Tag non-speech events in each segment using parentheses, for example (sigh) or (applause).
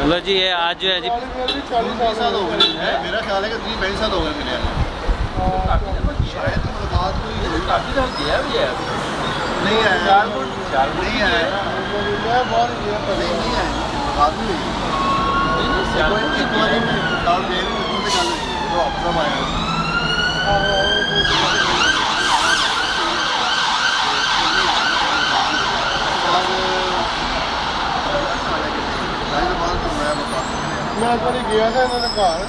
लो जी ये आज जो है जी साल हो गए हैं मेरा ख्याल है कि पैंतीस साल हो गए मिले हैं शायद कोई काफ़ी साल किया भी है नहीं है चार नहीं है नहीं नहीं है मुलाकात नहीं हुई चार कोई एक बारी में दाल दे रही हूँ ਮੈਂ ਇੱਕ ਵਾਰੀ ਗਿਆ ਤਾਂ ਇਹਨਾਂ ਦੇ ਘਰ।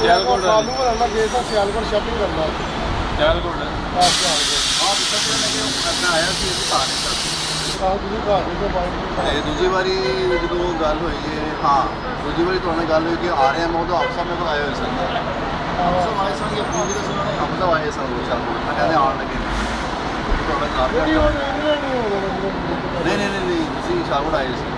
ਸਿਆਲਕੋਟ ਆਲੂ ਵਾਲਾ ਗਿਆ ਤਾਂ ਸਿਆਲਕੋਟ ਸ਼ਾਪਿੰਗ ਕਰਨਾ ਸਿਆਲਕੋਟ ਆਹ ਸਿਆਲਕੋਟ ਆਹ ਪਿੱਛੇ ਮੈਂ ਕਿਉਂ ਕਰਨਾ ਆਇਆ ਇਹ ਦੂਜੀ ਵਾਰੀ ਜਦੋਂ ਗੱਲ ਹੋਈ ਹਾਂ ਦੂਜੀ ਵਾਰੀ ਤੁਹਾਨੂੰ ਗੱਲ ਹੋਈ ਕਿ ਆ ਰਹੇ ਆ ਮੈਂ ਉਦੋਂ ਆਪ ਸਾਹਮਣੇ ਕੋਲ ਆਏ ਹੋਏ ਸਨ ਆਪ ਆਏ ਸਨ ਕਿ ਫੋਨ ਦੇ ਸੁਣਨੇ ਆਪ ਤਾਂ ਆਏ ਸਨ ਸਿਆਲਕੋਟ ਮੈਂ ਕਹਿੰਦੇ ਆਉਣ ਲੱਗੇ ਤੁਹਾਡਾ ਘਰ ਨਹੀਂ ਨਹੀਂ ਨਹੀਂ ਤੁਸੀਂ ਸ਼ਾਲਕੋਟ ਆਏ ਸੀ।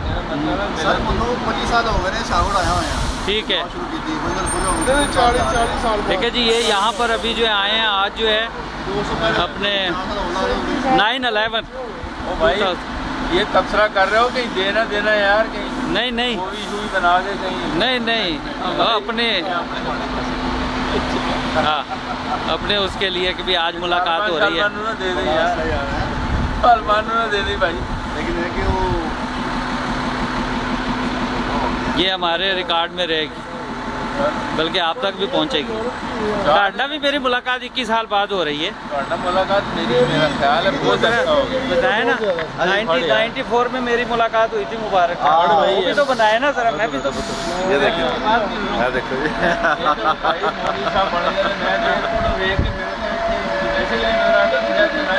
ਸਰ ਮੈਨੂੰ 25 ਸਾਲ ਹੋ ਗਏ ਨੇ ਸ਼ਾਹੌਰ ਆਇਆ ਹੋਇਆ ठीक है ਸ਼ੁਰੂ ਕੀਤੀ ਮੰਗਲ ਪੂਰਾ ਹੋ ਨਹੀਂ 40 40 ਸਾਲ ठीक है जी ये यहाँ पर अभी जो है आए हैं आज जो है 200 पैसे अपने अपने नाइन अलेवन ओ भाई ये तबसरा कर रहे हो कहीं देना देना यार कहीं नहीं नहीं मूवी शूवी बना के कहीं नहीं नहीं हाँ, अपने हाँ अपने उसके लिए कि भी आज मुलाकात हो रही है सलमान ने दे दी यार सलमान ने दे दी भाई लेकिन है कि वो ये हमारे रिकॉर्ड में रहेगी। बल्कि आप तक भी पहुंचेगी। काटना भी मेरी मुलाकात इक्कीस साल बाद हो रही है। मुलाकात मेरी मेरा ख्याल है बहुत अच्छा बताए ना नाइनटी हाँ हाँ फोर में मेरी मुलाकात हुई थी मुबारक। हाँ, भी तो बताया ना सर मैं भी तो ये देखो (laughs) (laughs)